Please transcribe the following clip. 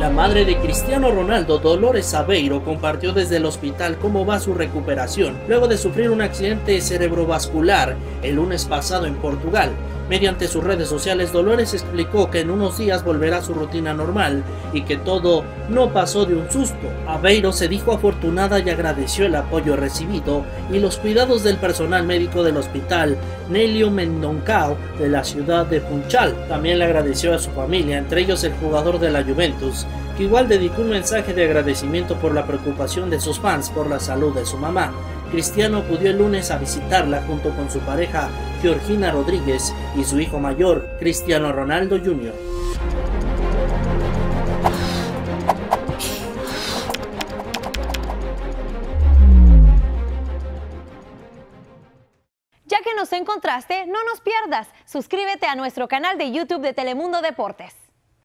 La madre de Cristiano Ronaldo, Dolores Aveiro, compartió desde el hospital cómo va su recuperación luego de sufrir un accidente cerebrovascular el lunes pasado en Portugal. Mediante sus redes sociales, Dolores explicó que en unos días volverá a su rutina normal y que todo no pasó de un susto. Aveiro se dijo afortunada y agradeció el apoyo recibido y los cuidados del personal médico del hospital Nelio Mendoncao de la ciudad de Funchal. También le agradeció a su familia, entre ellos el jugador de la Juventus, igual dedicó un mensaje de agradecimiento por la preocupación de sus fans por la salud de su mamá. Cristiano acudió el lunes a visitarla junto con su pareja Georgina Rodríguez y su hijo mayor, Cristiano Ronaldo Jr. Ya que nos encontraste, no nos pierdas. Suscríbete a nuestro canal de YouTube de Telemundo Deportes.